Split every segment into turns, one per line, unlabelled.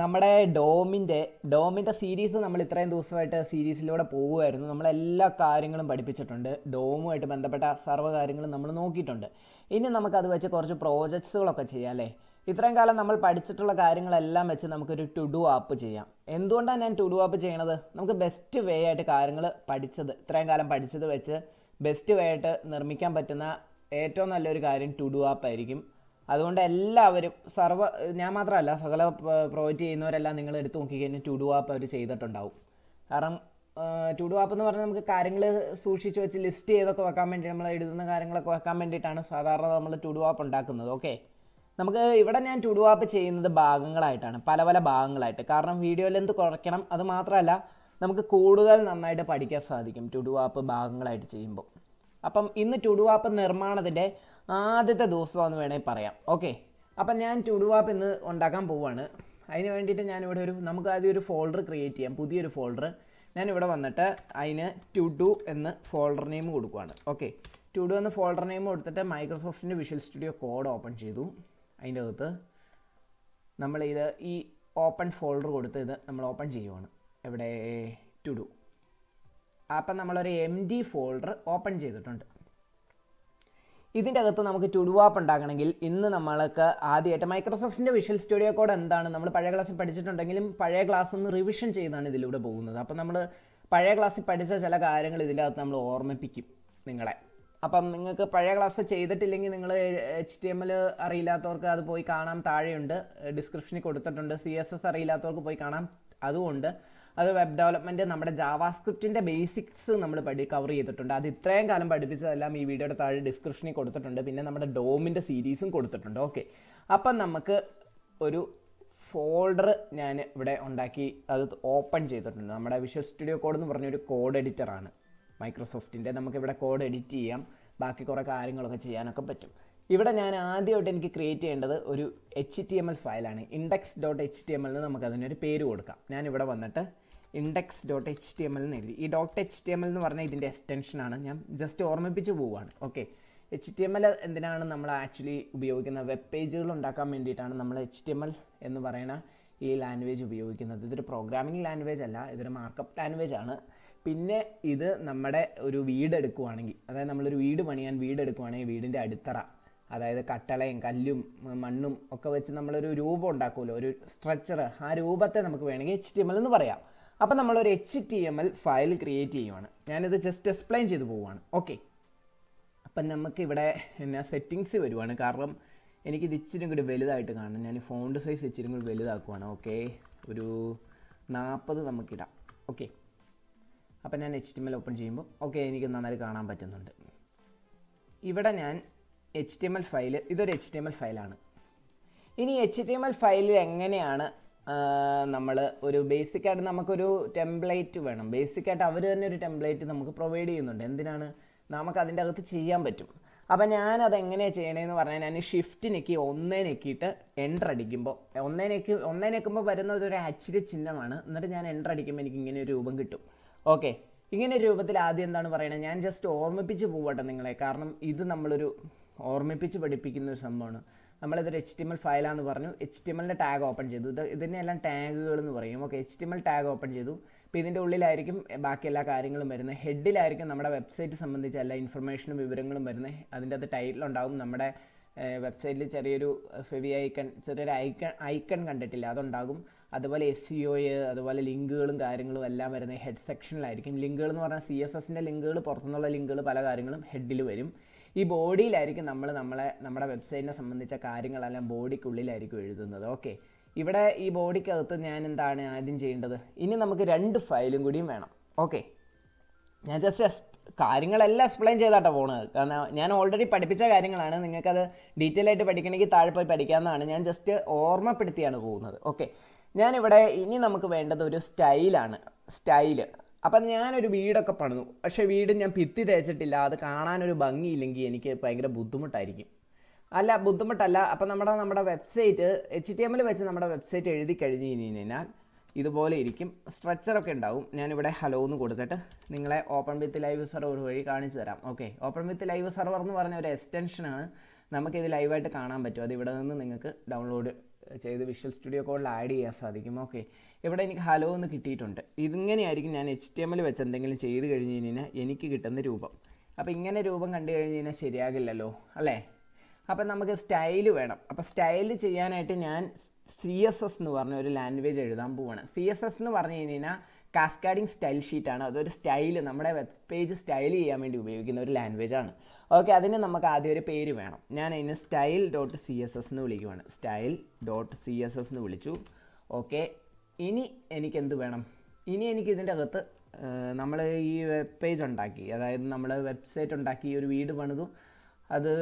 നമ്മുടെ ഡോമിന്റെ ഡോമിന്റെ സീരീസ് നമ്മൾ ഇത്രയും ദിവസമായിട്ട് സീരീസിലൂടെ പോകുമായിരുന്നു നമ്മളെല്ലാ കാര്യങ്ങളും പഠിപ്പിച്ചിട്ടുണ്ട്. ഡോമുമായിട്ട് ബന്ധപ്പെട്ട സർവ കാര്യങ്ങളും നമ്മൾ നോക്കിയിട്ടുണ്ട്. ഇനി നമുക്കത് വെച്ച് കുറച്ച് പ്രോജക്ട്സുകളൊക്കെ ചെയ്യാം അല്ലേ? ഇത്രയും കാലം നമ്മൾ പഠിച്ചിട്ടുള്ള കാര്യങ്ങളെല്ലാം വെച്ച് നമുക്കൊരു ടു ഡു ആപ്പ് ചെയ്യാം. എന്തുകൊണ്ടാണ് ഞാൻ ടു ഡു ആപ്പ് ചെയ്യണത്? നമുക്ക് ബെസ്റ്റ് വേ ആയിട്ട് കാര്യങ്ങൾ പഠിച്ചത് ഇത്രയും കാലം പഠിച്ചത് വെച്ച് ബെസ്റ്റ് വേ ആയിട്ട് നിർമ്മിക്കാൻ പറ്റുന്ന ഏറ്റവും നല്ലൊരു കാര്യം ടു ഡു ആപ്പ് ആയിരിക്കും. അതുകൊണ്ട് എല്ലാവരും സർവ ഞാൻ മാത്രമല്ല സകല പ്രൊവൈഡ് ചെയ്യുന്നവരെല്ലാം നിങ്ങൾ എടുത്ത് നോക്കിക്കഴിഞ്ഞാൽ ടു ഡു ആപ്പ് അവർ ചെയ്തിട്ടുണ്ടാവും. കാരണം ടു ഡു ആപ്പ് എന്ന് പറഞ്ഞാൽ നമുക്ക് കാര്യങ്ങൾ സൂക്ഷിച്ച് വെച്ച് ലിസ്റ്റ് ചെയ്തൊക്കെ വെക്കാൻ വേണ്ടി നമ്മൾ എഴുതുന്ന കാര്യങ്ങളൊക്കെ വെക്കാൻ വേണ്ടിയിട്ടാണ് സാധാരണ നമ്മൾ ടു ഡു ആപ്പ് ഉണ്ടാക്കുന്നത്. ഓക്കെ നമുക്ക് ഇവിടെ ഞാൻ ടുഡു ആപ്പ് ചെയ്യുന്നത് ഭാഗങ്ങളായിട്ടാണ് പല പല ഭാഗങ്ങളായിട്ട്. കാരണം വീഡിയോ ലെന്ത് കുറയ്ക്കണം അത് മാത്രമല്ല നമുക്ക് കൂടുതൽ നന്നായിട്ട് പഠിക്കാൻ സാധിക്കും ടുഡു ആപ്പ് ഭാഗങ്ങളായിട്ട് ചെയ്യുമ്പോൾ. അപ്പം ഇന്ന് ടുഡു ആപ്പ് നിർമ്മാണത്തിന്റെ ആദ്യത്തെ ദിവസമാണെന്ന് വേണമെങ്കിൽ പറയാം. ഓക്കെ അപ്പം ഞാൻ ടുഡു ആപ്പ് ഇന്ന് ഉണ്ടാക്കാൻ പോവാണ്. അതിന് വേണ്ടിയിട്ട് ഞാനിവിടെ ഒരു നമുക്ക് ആദ്യം ഒരു ഫോൾഡർ ക്രിയേറ്റ് ചെയ്യാം പുതിയൊരു ഫോൾഡർ ഞാനിവിടെ വന്നിട്ട് അതിന് ടുഡു എന്ന് ഫോൾഡർ നെയിം കൊടുക്കുവാണ്. ഓക്കെ ടുഡു എന്ന് ഫോൾഡർ നെയിം കൊടുത്തിട്ട് മൈക്രോസോഫ്റ്റിന്റെ വിഷ്വൽ സ്റ്റുഡിയോ കോഡ് ഓപ്പൺ ചെയ്തു. അതിന്റെ അകത്ത് നമ്മൾ ഇത് ഈ ഓപ്പൺ ഫോൾഡർ കൊടുത്ത് ഇത് നമ്മൾ ഓപ്പൺ ചെയ്യുവാണ്. എവിടെ? ടു ഡു അപ്പം നമ്മളൊരു എം ഡി ഫോൾഡർ ഓപ്പൺ ചെയ്തിട്ടുണ്ട്. ഇതിന്റെ അകത്ത് നമുക്ക് ടു ഡു ആപ്പ് ഉണ്ടാക്കണമെങ്കിൽ ഇന്ന് നമ്മൾക്ക് ആദ്യമായിട്ട് മൈക്രോസോഫ്റ്റിന്റെ വിഷ്വൽ സ്റ്റുഡിയോ കോഡ് എന്താണ്? നമ്മൾ പഴയ ക്ലാസ്സിൽ പഠിച്ചിട്ടുണ്ടെങ്കിലും പഴയ ക്ലാസ് ഒന്ന് റിവിഷൻ ചെയ്താണ് ഇതിലൂടെ പോകുന്നത്. അപ്പം നമ്മൾ പഴയ ക്ലാസ്സിൽ പഠിച്ച ചില കാര്യങ്ങൾ ഇതിന്റെ അകത്ത് നമ്മൾ ഓർമ്മിപ്പിക്കും നിങ്ങളെ. അപ്പം നിങ്ങൾക്ക് പഴയ ക്ലാസ് ചെയ്തിട്ടില്ലെങ്കിൽ നിങ്ങൾ എച്ച് ടി എം എൽ അറിയില്ലാത്തവർക്ക് അത് പോയി കാണാം. താഴെയുണ്ട്. ഡിസ്ക്രിപ്ഷനിൽ കൊടുത്തിട്ടുണ്ട്. സി എസ് എസ് അറിയില്ലാത്തവർക്ക് പോയി കാണാം. അതുകൊണ്ട് അത് വെബ് ഡെവലപ്മെന്റ് നമ്മുടെ ജാവാസ്ക്രിപ്റ്റിന്റെ ബേസിക്സ് നമ്മൾ പഠി കവർ ചെയ്തിട്ടുണ്ട്. അത് ഇത്രയും കാലം പഠിപ്പിച്ചതെല്ലാം ഈ വീഡിയോയുടെ താഴെ ഡിസ്ക്രിപ്ഷനിൽ കൊടുത്തിട്ടുണ്ട്. പിന്നെ നമ്മുടെ ഡോമിന്റെ സീരീസും കൊടുത്തിട്ടുണ്ട്. ഓക്കെ അപ്പം നമുക്ക് ഒരു ഫോൾഡർ ഞാൻ ഇവിടെ ഉണ്ടാക്കി അത് ഓപ്പൺ ചെയ്തിട്ടുണ്ട്. നമ്മുടെ വിഷ്വൽ സ്റ്റുഡിയോ കോഡ് എന്ന് പറഞ്ഞൊരു കോഡ് എഡിറ്ററാണ് മൈക്രോസോഫ്റ്റിന്റെ നമുക്കിവിടെ കോഡ് എഡിറ്റ് ചെയ്യാം ബാക്കി കുറേ കാര്യങ്ങളൊക്കെ ചെയ്യാനൊക്കെ പറ്റും. ഇവിടെ ഞാൻ ആദ്യമായിട്ട് എനിക്ക് ക്രിയേറ്റ് ചെയ്യേണ്ടത് ഒരു H T M L ഫയലാണ്. Index dot H T M L നമുക്ക് അതിനൊരു പേര് കൊടുക്കാം. ഞാൻ ഇവിടെ വന്നിട്ട് index dot H T M L എന്ന് എഴുതി. ഈ. Dot H T M L എന്ന് പറഞ്ഞാൽ ഇതിന്റെ എക്സ്റ്റൻഷനാണ് ഞാൻ ജസ്റ്റ് ഓർമ്മിപ്പിച്ച് പോവുകയാണ് okay H T M L എന്തിനാണ് നമ്മൾ ആക്ച്വലി ഉപയോഗിക്കുന്നത്? വെബ് പേജുകൾ ഉണ്ടാക്കാൻ വേണ്ടിയിട്ടാണ് നമ്മൾ എച്ച് ടി എം എൽ എന്ന് പറയുന്ന ഈ ലാംഗ്വേജ് ഉപയോഗിക്കുന്നത്. ഇതൊരു പ്രോഗ്രാമിംഗ് ലാംഗ്വേജ് അല്ല ഇതൊരു മാർക്കപ്പ് ലാംഗ്വേജ് ആണ്. പിന്നെ ഇത് നമ്മുടെ ഒരു വീട് എടുക്കുവാണെങ്കിൽ അതായത് നമ്മളൊരു വീട് പണിയാൻ വീട് എടുക്കുവാണെങ്കിൽ വീടിന്റെ അടിത്തറ അതായത് കട്ടളയും കല്ലും മണ്ണും ഒക്കെ വെച്ച് നമ്മളൊരു രൂപം ഉണ്ടാക്കുമല്ലോ ഒരു സ്ട്രക്ചർ ആ രൂപത്തെ നമുക്ക് വേണമെങ്കിൽ എച്ച് ടി എം എൽ എന്ന് പറയാം. അപ്പം നമ്മളൊരു H T M L file create ചെയ്യുവാണ്. ഞാനിത് ജസ്റ്റ് എക്സ്പ്ലെയിൻ ചെയ്തു പോവുകയാണ് ഓക്കെ അപ്പം നമുക്ക് ഇവിടെ എന്നാ സെറ്റിങ്സ് വരുവാണ്. കാരണം എനിക്കിത് ഇച്ചിരി കൂടി വലുതായിട്ട് കാണണം. ഞാൻ ഫോണ്ട് സൈസ് ഇച്ചിരി കൂടി വലുതാക്കുവാണ്. ഓക്കെ ഒരു നാൽപ്പത് നമുക്കിടാം. ഓക്കെ അപ്പം ഞാൻ H T M L open ചെയ്യുമ്പോൾ ഓക്കെ എനിക്ക് നന്നായിട്ട് കാണാൻ പറ്റുന്നുണ്ട്. ഇവിടെ ഞാൻ H T M L file ഇതൊരു എച്ച് ടി എം എൽ ഫയലാണ് ഇനി എച്ച് ടി എം എൽ ഫയലിൽ എങ്ങനെയാണ് നമ്മൾ ഒരു ബേസിക്കായിട്ട് നമുക്കൊരു ടെംപ്ലേറ്റ് വേണം. ബേസിക്കായിട്ട് അവർ തന്നെ ഒരു ടെംപ്ലേറ്റ് നമുക്ക് പ്രൊവൈഡ് ചെയ്യുന്നുണ്ട്. എന്തിനാണ്? നമുക്ക് അതിന്റെ അകത്ത് ചെയ്യാൻ പറ്റും. അപ്പം ഞാൻ അത് എങ്ങനെയാണ് ചെയ്യണതെന്ന് പറഞ്ഞാൽ ഞാൻ ഷിഫ്റ്റ് നെക്കി ഒന്നേ നെക്കിയിട്ട് എന്റർ അടിക്കുമ്പോൾ ഒന്നേ നെക്കി ഒന്നേ നെക്കുമ്പോൾ വരുന്നത് ഒരു ആശ്ചര്യ ചിഹ്നമാണ്. എന്നിട്ട് ഞാൻ എന്റർ അടിക്കുമ്പോൾ എനിക്ക് ഇങ്ങനെ ഒരു രൂപം കിട്ടും. ഓക്കെ ഇങ്ങനെ രൂപത്തിൽ ആദ്യം എന്താണ് പറയുന്നത് ഞാൻ ജസ്റ്റ് ഓർമ്മിപ്പിച്ച് പോവട്ടെ നിങ്ങളെ. കാരണം ഇത് നമ്മളൊരു ഓർമ്മിപ്പിച്ച് പഠിപ്പിക്കുന്ന ഒരു സംഭവമാണ്. നമ്മളിതൊരു എച്ച് ടി എൽ ഫയലാന്ന് പറഞ്ഞു. എച്ച് ടി എം എല്ലിന്റെ ടാഗ് ഓപ്പൺ ചെയ്തു. ഇത് ഇതിനെല്ലാം ടാഗുകൾ എന്ന് പറയും. Okay H T L tag open ചെയ്തു. ഇപ്പോൾ ഇതിന്റെ ഉള്ളിലായിരിക്കും ബാക്കി എല്ലാ കാര്യങ്ങളും വരുന്നത്. ഹെഡിലായിരിക്കും നമ്മുടെ വെബ്സൈറ്റ് സംബന്ധിച്ച എല്ലാ ഇൻഫർമേഷനും വിവരങ്ങളും വരുന്നത്. അതിന്റെ ടൈറ്റിൽ ടൈറ്റിലുണ്ടാവും നമ്മുടെ വെബ്സൈറ്റിൽ ചെറിയൊരു ഫെവി ഐക്കൺ ചെറിയൊരു ഐക്കൺ ഐക്കൺ കണ്ടിട്ടില്ല. അതുണ്ടാകും. അതുപോലെ എസ് സി ഒ അതുപോലെ ലിങ്കുകളും കാര്യങ്ങളും എല്ലാം വരുന്നത് ഹെഡ് സെക്ഷനിലായിരിക്കും ലിങ്കുകൾ എന്ന് പറഞ്ഞാൽ സി എസ് എസിന്റെ ലിങ്കുകൾ പുറത്തുനിന്നുള്ള ലിങ്കുകൾ പല കാര്യങ്ങളും ഹെഡിൽ വരും. ഈ ബോഡിയിലായിരിക്കും നമ്മൾ നമ്മളെ നമ്മുടെ വെബ്സൈറ്റിനെ സംബന്ധിച്ച കാര്യങ്ങളെല്ലാം ബോഡിക്കുള്ളിലായിരിക്കും എഴുതുന്നത്. ഓക്കെ ഇവിടെ ഈ ബോഡിക്കകത്ത് ഞാൻ എന്താണ് ആദ്യം ചെയ്യേണ്ടത്? ഇനി നമുക്ക് രണ്ട് ഫയലും കൂടിയും വേണം. ഓക്കെ ഞാൻ ജസ്റ്റ് കാര്യങ്ങളെല്ലാം എക്സ്പ്ലെയിൻ ചെയ്താട്ടോ പോണത്. കാരണം ഞാൻ ഓൾറെഡി പഠിപ്പിച്ച കാര്യങ്ങളാണ്. നിങ്ങൾക്കത് ഡീറ്റെയിൽ ആയിട്ട് പഠിക്കണമെങ്കിൽ താഴെ പോയി പഠിക്കാവുന്നതാണ്. ഞാൻ ജസ്റ്റ് ഓർമ്മപ്പെടുത്തിയാണ് പോകുന്നത്. ഓക്കെ ഞാനിവിടെ ഇനി നമുക്ക് വേണ്ടത് ഒരു സ്റ്റൈലാണ്. സ്റ്റൈൽ. അപ്പം ഞാനൊരു വീടൊക്കെ പണിതു. പക്ഷേ വീട് ഞാൻ ഭിത്തി തേച്ചിട്ടില്ല. അത് കാണാനൊരു ഭംഗിയില്ലെങ്കിൽ എനിക്ക് ഭയങ്കര ബുദ്ധിമുട്ടായിരിക്കും. അല്ല ബുദ്ധിമുട്ടല്ല. അപ്പം നമ്മുടെ നമ്മുടെ വെബ്സൈറ്റ് എച്ച് ടി എമ്മിൽ വെച്ച് നമ്മുടെ വെബ്സൈറ്റ് എഴുതി കഴിഞ്ഞ് കഴിഞ്ഞ് കഴിഞ്ഞാൽ ഇതുപോലെ ഇരിക്കും. സ്ട്രക്ചറൊക്കെ ഉണ്ടാവും. ഞാനിവിടെ ഹലോ എന്ന് കൊടുത്തിട്ട് നിങ്ങളെ ഓപ്പൺ വിത്ത് ലൈവ് സെർവർ വഴി കാണിച്ചു തരാം. Okay. Open with live server എന്ന് പറഞ്ഞ ഒരു എക്സ്റ്റൻഷനാണ് നമുക്കിത് ലൈവായിട്ട് കാണാൻ പറ്റും. അത് ഇവിടെ നിന്ന് നിങ്ങൾക്ക് ഡൗൺലോഡ് ചെയ്ത് വിഷ്വൽ സ്റ്റുഡിയോ കോഡിൽ ആഡ് ചെയ്യാൻ സാധിക്കും. ഓക്കെ ഇവിടെ എനിക്ക് ഹലോ എന്ന് കിട്ടിയിട്ടുണ്ട്. ഇതിങ്ങനെയായിരിക്കും ഞാൻ എച്ച് ടി എമ്മിൽ വെച്ച് എന്തെങ്കിലും ചെയ്ത് കഴിഞ്ഞ് കഴിഞ്ഞാൽ എനിക്ക് കിട്ടുന്ന രൂപം. അപ്പോൾ ഇങ്ങനെ രൂപം കണ്ടു കഴിഞ്ഞ് കഴിഞ്ഞാൽ ശരിയാകില്ലല്ലോ അല്ലേ? അപ്പം നമുക്ക് സ്റ്റൈൽ വേണം. അപ്പോൾ സ്റ്റൈൽ ചെയ്യാനായിട്ട് ഞാൻ സി എസ് എസ് എന്ന് പറഞ്ഞ ഒരു ലാംഗ്വേജ് എഴുതാൻ പോവാണ്. സി എസ് എസ് എന്ന് പറഞ്ഞു കഴിഞ്ഞാൽ കാസ്കാഡിങ് സ്റ്റൈൽ ഷീറ്റാണ് അതൊരു സ്റ്റൈൽ നമ്മുടെ വെബ് പേജ് സ്റ്റൈൽ ചെയ്യാൻ വേണ്ടി ഉപയോഗിക്കുന്ന ഒരു ലാംഗ്വേജ് ആണ്. ഓക്കെ അതിന് നമുക്ക് ആദ്യം ഒരു പേര് വേണം. ഞാൻ അതിന് style dot C S S എന്ന് വിളിക്കുവാണ്. Style dot C S S എന്ന് വിളിച്ചു. ഓക്കെ ഇനി എനിക്ക് എന്ത് വേണം? ഇനി എനിക്ക് ഇതിന്റെ അകത്ത് നമ്മൾ ഈ വെബ് പേജ് ഉണ്ടാക്കി അതായത് നമ്മൾ വെബ്സൈറ്റ് ഉണ്ടാക്കി ഒരു വീട് പണിതു അത്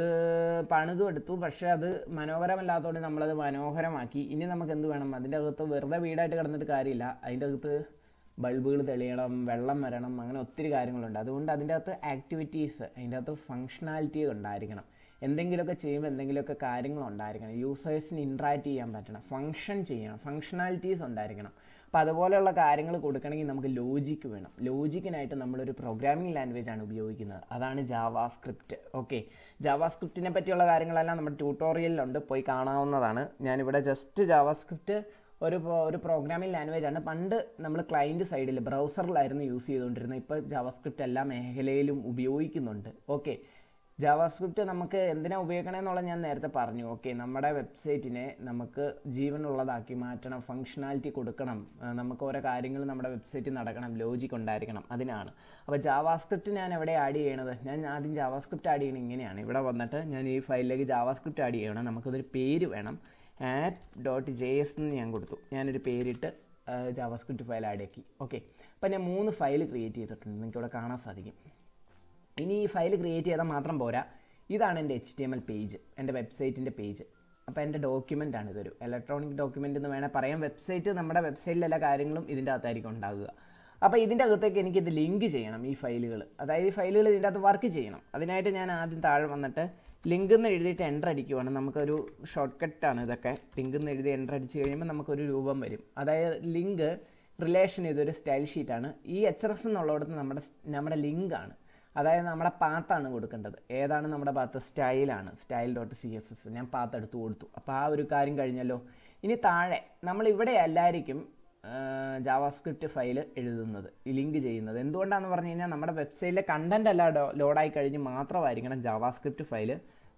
പണിതു എടുത്തു. പക്ഷേ അത് മനോഹരമല്ലാത്തതുകൊണ്ട് നമ്മളത് മനോഹരമാക്കി. ഇനി നമുക്ക് എന്ത് വേണം? അതിന്റെ അകത്ത് വെറുതെ വീടായിട്ട് കിടന്നിട്ട് കാര്യമില്ല. അതിന്റെ അകത്ത് ബൾബുകൾ തെളിയണം വെള്ളം വരണം അങ്ങനെ ഒത്തിരി കാര്യങ്ങളുണ്ട്. അതുകൊണ്ട് അതിന്റെ അകത്ത് ആക്ടിവിറ്റീസ് അതിന്റെ അകത്ത് ഫങ്ഷണാലിറ്റി ഉണ്ടായിരിക്കണം. എന്തെങ്കിലുമൊക്കെ ചെയ്യുമ്പോൾ എന്തെങ്കിലുമൊക്കെ കാര്യങ്ങൾ ഉണ്ടായിരിക്കണം. യൂസേഴ്സിന് ഇൻട്രാക്ട് ചെയ്യാൻ പറ്റണം. ഫങ്ഷൻ ചെയ്യണം. ഫങ്ഷണാലിറ്റീസ് ഉണ്ടായിരിക്കണം. അപ്പോൾ അതുപോലെയുള്ള കാര്യങ്ങൾ കൊടുക്കണമെങ്കിൽ നമുക്ക് ലോജിക്ക് വേണം. ലോജിക്കിനായിട്ട് നമ്മളൊരു പ്രോഗ്രാമിംഗ് ലാംഗ്വേജ് ആണ് ഉപയോഗിക്കുന്നത്. അതാണ് ജാവാ സ്ക്രിപ്റ്റ് ഓക്കെ ജാവാ സ്ക്രിപ്റ്റിനെ പറ്റിയുള്ള കാര്യങ്ങളെല്ലാം നമ്മുടെ ട്യൂട്ടോറിയലിലുണ്ട് പോയി കാണാവുന്നതാണ്. ഞാനിവിടെ ജസ്റ്റ് ജാവാ സ്ക്രിപ്റ്റ് ഒരു ഒരു പ്രോഗ്രാമിംഗ് ലാംഗ്വേജ് ആണ്. പണ്ട് നമ്മൾ ക്ലയന്റ് സൈഡിൽ ബ്രൗസറിലായിരുന്നു യൂസ് ചെയ്തുകൊണ്ടിരുന്നത് ഇപ്പോൾ ജാവാസ്ക്രിപ്റ്റ് എല്ലാ മേഖലയിലും ഉപയോഗിക്കുന്നുണ്ട്. ഓക്കെ ജാവാസ്ക്രിപ്റ്റ് നമുക്ക് എന്തിനാ ഉപയോഗിക്കണമെന്നുള്ളത് ഞാൻ നേരത്തെ പറഞ്ഞു. ഓക്കെ നമ്മുടെ വെബ്സൈറ്റിനെ നമുക്ക് ജീവനുള്ളതാക്കി മാറ്റണം. ഫങ്ഷണാലിറ്റി കൊടുക്കണം. നമുക്ക് ഓരോ കാര്യങ്ങൾ നമ്മുടെ വെബ്സൈറ്റിൽ നടക്കണം. ലോജിക് ഉണ്ടായിരിക്കണം. അതിനാണ്. അപ്പോൾ ജാവാസ്ക്രിപ്റ്റ് ഞാൻ എവിടെ ആഡ് ചെയ്യണത്? ഞാൻ ആദ്യം ജാവാസ്ക്രിപ്റ്റ് ആഡ് ചെയ്യണം ഇങ്ങനെയാണ്. ഇവിടെ വന്നിട്ട് ഞാൻ ഈ ഫയലിലേക്ക് ജാവാസ്ക്രിപ്റ്റ് ആഡ് ചെയ്യണം. നമുക്കതൊരു പേര് വേണം. ആപ്പ് ഡോട്ട് ജെ എസ് എന്ന് ഞാൻ കൊടുത്തു. ഞാനൊരു പേരിട്ട് ജാവാസ്ക്രിപ്റ്റ് ഫയൽ ആഡ് ആക്കി. ഓക്കെ അപ്പോൾ ഞാൻ മൂന്ന് ഫയൽ ക്രിയേറ്റ് ചെയ്തിട്ടുണ്ട്. നിങ്ങൾക്ക് ഇവിടെ കാണാൻ സാധിക്കും. ഇനി ഈ ഫയൽ ക്രിയേറ്റ് ചെയ്താൽ മാത്രം പോരാ. ഇതാണ് എന്റെ H T M L page എന്റെ വെബ്സൈറ്റിന്റെ പേജ് അപ്പോൾ എന്റെ ഡോക്യുമെന്റ് ആണ് ഇതൊരു. ഇലക്ട്രോണിക് ഡോക്യുമെന്റ് എന്ന് വേണേൽ പറയാം. വെബ്സൈറ്റ് നമ്മുടെ വെബ്സൈറ്റിലെ എല്ലാ കാര്യങ്ങളും ഇതിന്റെ അകത്തായിരിക്കും ഉണ്ടാകുക അപ്പോൾ ഇതിന്റെ അകത്തേക്ക് എനിക്കിത് ലിങ്ക് ചെയ്യണം ഈ ഫയലുകൾ അതായത് ഈ ഫയലുകൾ ഇതിന്റെ അകത്ത് വർക്ക് ചെയ്യണം. അതിനായിട്ട് ഞാൻ ആദ്യം താഴെ വന്നിട്ട് ലിങ്ക് എന്ന് എഴുതിയിട്ട് എന്റർ അടിക്കുവാണ്. നമുക്കൊരു ഷോർട്ട് കട്ടാണ് ഇതൊക്കെ. ലിങ്ക് എന്ന് എഴുതി എന്റർ അടിച്ച് കഴിയുമ്പോൾ നമുക്കൊരു രൂപം വരും. അതായത് ലിങ്ക് റിലേഷൻ ഇതൊരു സ്റ്റൈൽ ഷീറ്റാണ് ഈ എച്ച് എഫ് എന്നുള്ളിടത്ത് നമ്മുടെ നമ്മുടെ ലിങ്കാണ് അതായത് നമ്മുടെ പാത്താണ് കൊടുക്കേണ്ടത്. ഏതാണ് നമ്മുടെ പാത്ത് സ്റ്റൈലാണ് style dot C S S ഞാൻ പാത്ത് എടുത്ത് കൊടുത്തു. അപ്പോൾ ആ ഒരു കാര്യം കഴിഞ്ഞല്ലോ. ഇനി താഴെ നമ്മൾ ഇവിടെ എല്ലായിരിക്കും ജാവാസ്ക്രിപ്റ്റ് ഫയൽ എഴുതുന്നത് ലിങ്ക് ചെയ്യുന്നത്. എന്തുകൊണ്ടാണെന്ന് പറഞ്ഞു കഴിഞ്ഞാൽ നമ്മുടെ വെബ്സൈറ്റിലെ കണ്ടന്റ് എല്ലാം ലോഡായി കഴിഞ്ഞ് മാത്രമായിരിക്കണം ജാവാസ്ക്രിപ്റ്റ് ഫയൽ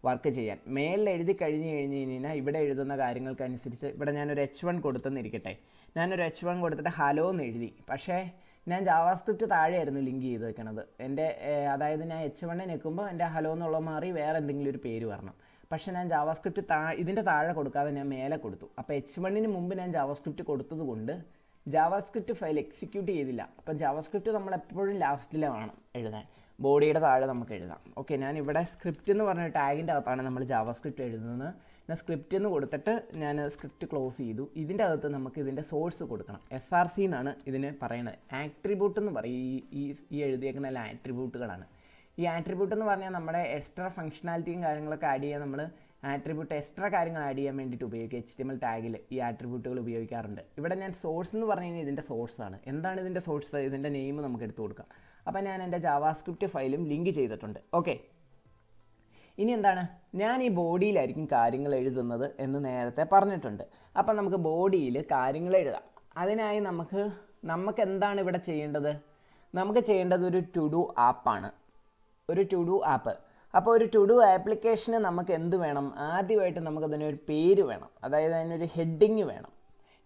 വർക്ക് ചെയ്യാൻ. മേളിൽ എഴുതി കഴിഞ്ഞ് കഴിഞ്ഞ് കഴിഞ്ഞാൽ ഇവിടെ എഴുതുന്ന കാര്യങ്ങൾക്കനുസരിച്ച് ഇവിടെ ഞാനൊരു എച്ച് വൺ കൊടുത്തെന്നിരിക്കട്ടെ ഞാനൊരു എച്ച് വൺ കൊടുത്തിട്ട് ഹലോ എന്ന് എഴുതി. പക്ഷേ ഞാൻ ജാവാസ്ക്രിപ്റ്റ് താഴെയായിരുന്നു ലിങ്ക് ചെയ്ത് വെക്കണത് എന്റെ അതായത് ഞാൻ എച്ച് വണ്ണിൽ നിൽക്കുമ്പോൾ എന്റെ ഹലോ എന്നുള്ള മാറി വേറെ എന്തെങ്കിലും ഒരു പേര് വരണം. പക്ഷേ ഞാൻ ജാവാസ്ക്രിപ്റ്റ് താ ഇതിന്റെ താഴെ കൊടുക്കാതെ ഞാൻ മേലെ കൊടുത്തു. അപ്പോൾ എച്ച് വണ്ണിന് മുമ്പ് ഞാൻ ജാവാസ്ക്രിപ്റ്റ് കൊടുത്തത് കൊണ്ട് ജാവാസ്ക്രിപ്റ്റ് ഫയൽ എക്സിക്യൂട്ട് ചെയ്തില്ല. അപ്പം ജാവാസ്ക്രിപ്റ്റ് നമ്മൾ എപ്പോഴും ലാസ്റ്റിൽ വേണം എഴുതാൻ. ബോഡിയുടെ താഴെ നമുക്ക് എഴുതാം. ഓക്കെ ഞാൻ ഇവിടെ സ്ക്രിപ്റ്റ് എന്ന് പറഞ്ഞ ടാഗിന്റെ അകത്താണ് നമ്മൾ ജാവാസ്ക്രിപ്റ്റ് എഴുതുന്നത്. ഞാൻ സ്ക്രിപ്റ്റ് എന്ന് കൊടുത്തിട്ട് ഞാൻ സ്ക്രിപ്റ്റ് ക്ലോസ് ചെയ്തു. ഇതിന്റെ അകത്ത് നമുക്ക് ഇതിന്റെ സോഴ്സ് കൊടുക്കണം. എസ് ആർ സി എന്നാണ് ഇതിന് പറയുന്നത്. ആട്രിബ്യൂട്ട് എന്ന് പറയും. ഈ ഈ എഴുതിയേക്കുന്ന ആട്രിബ്യൂട്ടുകളാണ്. ഈ ആട്രിബ്യൂട്ട് എന്ന് പറഞ്ഞാൽ നമ്മുടെ എക്സ്ട്രാ ഫങ്ഷണാലിറ്റിയും കാര്യങ്ങളൊക്കെ ആഡ് ചെയ്യാൻ നമ്മൾ ആട്രിബ്യൂട്ട് എക്സ്ട്രാ കാര്യങ്ങൾ ആഡ് ചെയ്യാൻ വേണ്ടിയിട്ട് ഉപയോഗിക്കുക എച്ച് ടി എം എൽ ടാഗിൽ ഈ ആട്രിബ്യൂട്ടുകൾ ഉപയോഗിക്കാറുണ്ട്. ഇവിടെ ഞാൻ സോഴ്സ് എന്ന് പറഞ്ഞു കഴിഞ്ഞാൽ ഇതിന്റെ സോഴ്സാണ് എന്താണ് ഇതിന്റെ സോഴ്സ് ഇതിന്റെ നെയിം നമുക്ക് എടുത്തു കൊടുക്കാം. അപ്പോൾ ഞാൻ എന്റെ ജാവാസ്ക്രിപ്റ്റ് ഫയലും ലിങ്ക് ചെയ്തിട്ടുണ്ട്. ഓക്കെ ഇനി എന്താണ്? ഞാൻ ഈ ബോഡിയിലായിരിക്കും കാര്യങ്ങൾ എഴുതുന്നത് എന്ന് നേരത്തെ പറഞ്ഞിട്ടുണ്ട്. അപ്പം നമുക്ക് ബോഡിയിൽ കാര്യങ്ങൾ എഴുതാം. അതിനായി നമുക്ക് നമുക്ക് എന്താണ് ഇവിടെ ചെയ്യേണ്ടത്? നമുക്ക് ചെയ്യേണ്ടത് ഒരു ടു ഡു ആപ്പാണ് ഒരു ടു ഡു ആപ്പ് അപ്പോൾ ഒരു ടു ഡു ആപ്ലിക്കേഷന് നമുക്ക് എന്ത് വേണം? ആദ്യമായിട്ട് നമുക്കതിന് ഒരു പേര് വേണം. അതായത് അതിനൊരു ഹെഡിങ് വേണം.